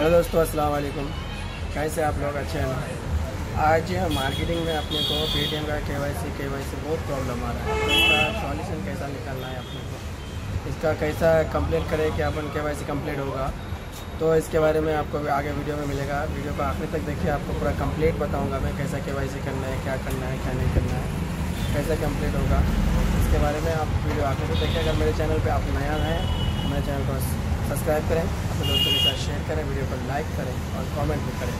Hello दोस्तों, अस्सलाम वालेकुम। कैसे आप लोग? अच्छे हैं? आज मार्केटिंग में अपने को पेटीएम का के वाई सी के वाई सी बहुत प्रॉब्लम आ रहा है। तो इसका सॉल्यूशन कैसा निकालना है अपने को? इसका कैसा कंप्लेंट करें कि अपन के वाई सी कंप्लीट होगा? तो इसके बारे में आपको आगे वीडियो में मिलेगा। वीडियो को आखिर तक देखिए, आपको पूरा कंप्लीट बताऊँगा मैं कैसा के वाई सी करना है, क्या करना है, क्या नहीं करना है, कैसा कंप्लीट होगा। इसके बारे में आप वीडियो आखिर तक देखिए। अगर मेरे चैनल पर आप नया हैं, मेरे चैनल को सब्सक्राइब करें, अपने दोस्तों के साथ शेयर करें वीडियो को लाइक करें और कमेंट भी करें।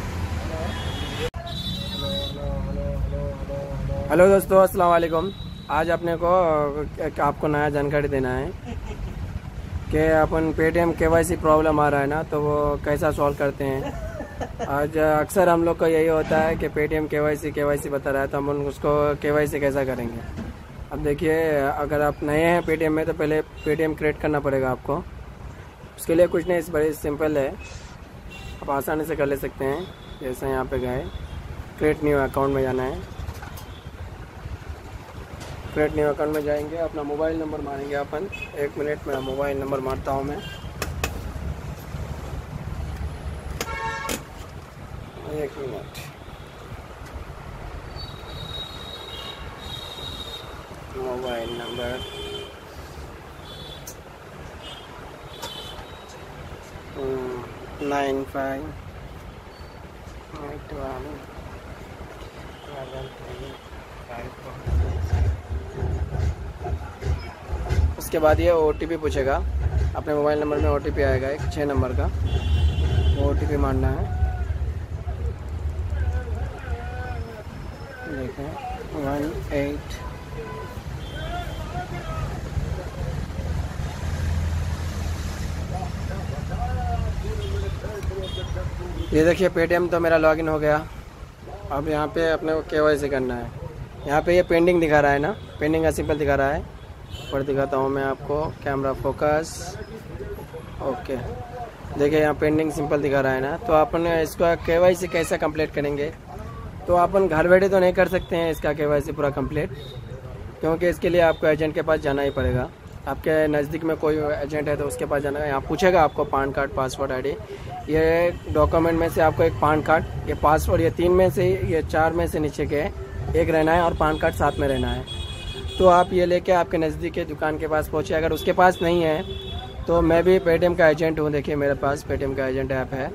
हेलो दोस्तों, अस्सलाम वालेकुम। आज अपने को आपको नया जानकारी देना है कि अपन पेटीएम के वाई सी प्रॉब्लम आ रहा है ना तो वो कैसा सॉल्व करते हैं। आज अक्सर हम लोग को यही होता है कि पेटीएम के वाई सी के वाई सी बता रहा है तो हम उसको के वाई सी कैसा करेंगे। अब देखिए, अगर आप नए हैं पेटीएम में तो पहले पेटीएम क्रिएट करना पड़ेगा आपको। उसके लिए कुछ नहीं बड़ी सिंपल है। आप आसानी से कर ले सकते हैं। जैसे यहाँ पे गए। क्रिएट न्यू अकाउंट में जाना है। क्रिएट न्यू अकाउंट में जाएँगे। अपना मोबाइल नंबर मारेंगे अपन। एक मिनट मेरा मोबाइल नंबर मारता हूँ मैं। एक मिनट मोबाइल नंबर उसके बाद ये ओ पूछेगा। अपने मोबाइल नंबर में ओटीपी आएगा, एक छः नंबर का। ओ मारना है। देखें वन एट ये देखिए पेटीएम तो मेरा लॉगिन हो गया। अब यहाँ पे अपने को के करना है। यहाँ पे ये पेंडिंग दिखा रहा है ना? पेंडिंग का सिंपल दिखा रहा है। पर दिखाता हूँ मैं आपको। कैमरा फोकस ओके देखिए, यहाँ पेंडिंग सिंपल दिखा रहा है ना? तो अपन इसका के से कैसे कंप्लीट करेंगे? तो अपन घर बैठे तो नहीं कर सकते हैं इसका के वाई सी पूरा कंप्लीट क्योंकि इसके लिए आपको एजेंट के पास जाना ही पड़ेगा। आपके नज़दीक में कोई एजेंट है तो उसके पास जाना है। यहाँ पूछेगा आपको पान कार्ड, पासवर्ड आईडी ये डॉक्यूमेंट में से आपको एक पान कार्ड, ये पासवर्ड, ये तीन में से, ये चार में से नीचे के एक रहना है और पान कार्ड साथ में रहना है। तो आप ये लेके आपके नज़दीक के दुकान के पास पहुँचे। अगर उसके पास नहीं है तो मैं भी पेटीएम का एजेंट हूँ। देखिए, मेरे पास पेटीएम का एजेंट ऐप है।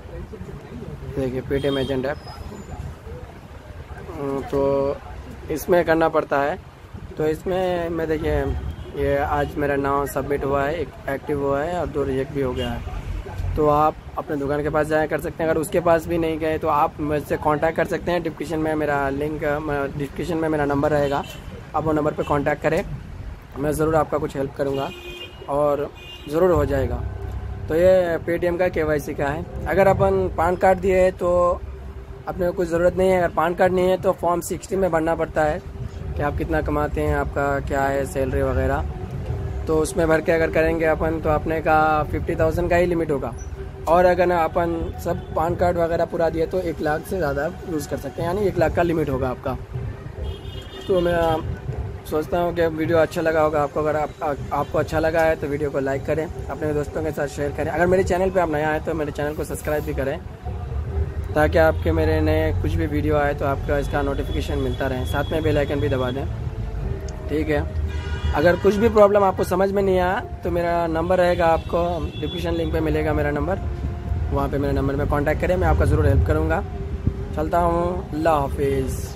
देखिए पेटीएम एजेंट ऐप। तो इसमें करना पड़ता है। तो इसमें मैं देखिए ये आज मेरा नाम सबमिट हुआ है, एक एक्टिव हुआ है और दो रिजेक्ट भी हो गया है। तो आप अपने दुकान के पास जाया कर सकते हैं। अगर उसके पास भी नहीं गए तो आप मुझसे कांटेक्ट कर सकते हैं। डिस्क्रिप्शन में मेरा लिंक डिस्क्रिप्शन में मेरा नंबर रहेगा। आप वो नंबर पर कांटेक्ट करें। मैं ज़रूर आपका कुछ हेल्प करूँगा और ज़रूर हो जाएगा। तो ये पेटीएम का के का है। अगर अपन पान कार्ड दिए तो अपने को कुछ ज़रूरत नहीं है। अगर पान कार्ड नहीं है तो फॉर्म सिक्सटी में भरना पड़ता है। कि आप कितना कमाते हैं आपका क्या है सैलरी वगैरह। तो उसमें भर के अगर करेंगे अपन तो अपने का फिफ्टी थाउज़ेंड का ही लिमिट होगा। और अगर अपन सब पान कार्ड वगैरह पूरा दिए तो एक लाख से ज़्यादा यूज़ कर सकते हैं यानी एक लाख का लिमिट होगा आपका। तो मैं सोचता हूँ कि वीडियो अच्छा लगा होगा आपको। अगर आप, आ, आपको अच्छा लगा है तो वीडियो को लाइक करें अपने दोस्तों के साथ शेयर करें। अगर मेरे चैनल पे आप नया आए तो मेरे चैनल को सब्सक्राइब भी करें। ताकि आपके मेरे नए कुछ भी वीडियो आए तो आपका इसका नोटिफिकेशन मिलता रहे। साथ में बेल आइकन भी दबा दें। ठीक है? अगर कुछ भी प्रॉब्लम आपको समझ में नहीं आया तो मेरा नंबर रहेगा आपको। डिस्क्रिप्शन लिंक पे मिलेगा मेरा नंबर वहाँ पे मेरे नंबर में कांटेक्ट करें। मैं आपका ज़रूर हेल्प करूँगा। चलता हूँ। अल्लाह हाफिज़।